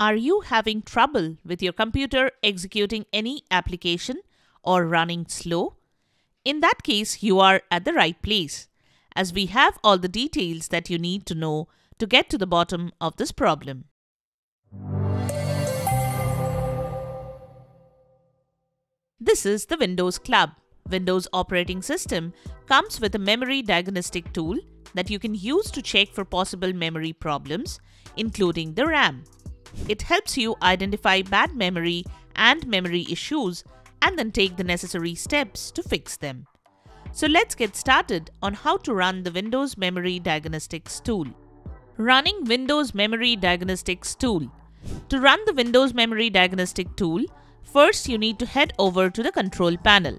Are you having trouble with your computer executing any application or running slow? In that case, you are at the right place, as we have all the details that you need to know to get to the bottom of this problem. This is the Windows Club. Windows operating system comes with a memory diagnostic tool that you can use to check for possible memory problems, including the RAM. It helps you identify bad memory and memory issues and then take the necessary steps to fix them. So let's get started on how to run the Windows Memory Diagnostics tool. Running Windows Memory Diagnostics tool. To run the Windows Memory Diagnostic tool, first you need to head over to the control panel.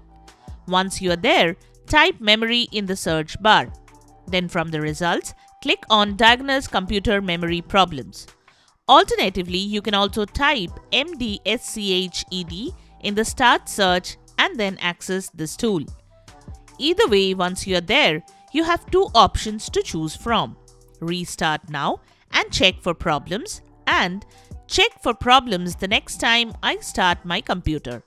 Once you are there, type memory in the search bar. Then from the results, click on Diagnose Computer Memory Problems. Alternatively, you can also type MDSCHED in the Start search and then access this tool. Either way, once you are there, you have two options to choose from. Restart now and check for problems and check for problems the next time I start my computer.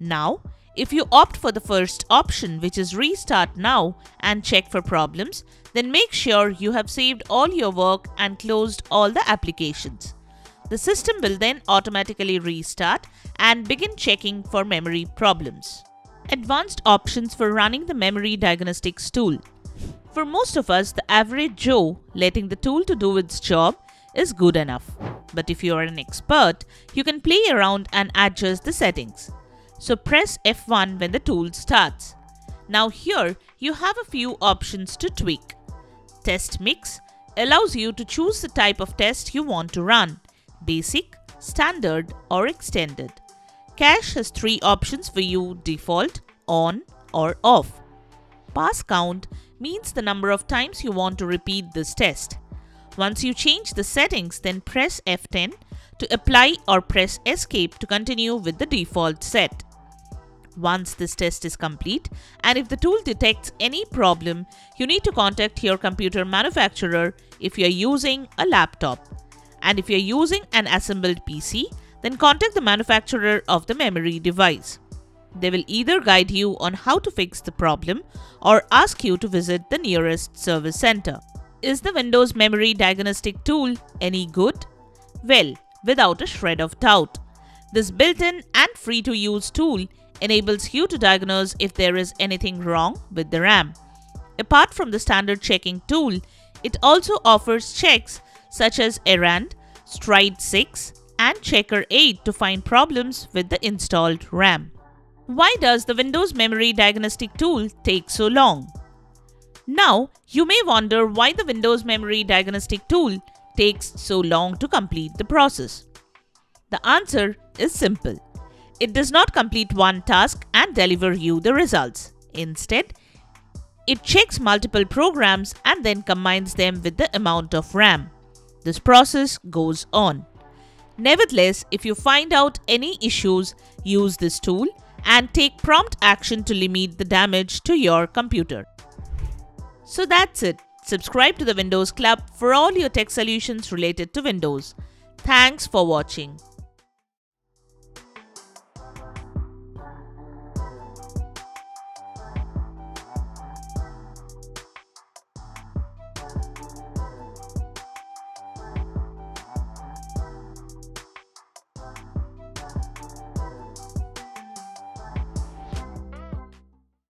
Now, if you opt for the first option which is restart now and check for problems, then make sure you have saved all your work and closed all the applications. The system will then automatically restart and begin checking for memory problems. Advanced options for running the memory diagnostics tool. For most of us, the average Joe letting the tool to do its job is good enough. But if you are an expert, you can play around and adjust the settings so press F1 when the tool starts. Now here you have a few options to tweak. Test Mix allows you to choose the type of test you want to run, basic, standard or extended. Cache has three options for you default, on or off. Pass count means the number of times you want to repeat this test. Once you change the settings then press F10 to apply or press escape to continue with the default set once this test is complete and if the tool detects any problem, you need to contact your computer manufacturer if you are using a laptop. And if you are using an assembled PC, then contact the manufacturer of the memory device. They will either guide you on how to fix the problem or ask you to visit the nearest service center. Is the Windows Memory Diagnostic tool any good? Well, without a shred of doubt. This built-in and free-to-use tool enables you to diagnose if there is anything wrong with the RAM. Apart from the standard checking tool, it also offers checks such as Errand, Stride 6 and Checker 8 to find problems with the installed RAM. Why does the Windows Memory Diagnostic tool take so long? Now, you may wonder why the Windows Memory Diagnostic tool takes so long to complete the process. The answer is simple. It does not complete one task and deliver you the results. Instead, it checks multiple programs and then combines them with the amount of RAM. This process goes on. Nevertheless, if you find out any issues, use this tool and take prompt action to limit the damage to your computer. So that's it. Subscribe to the Windows Club for all your tech solutions related to Windows. Thanks for watching.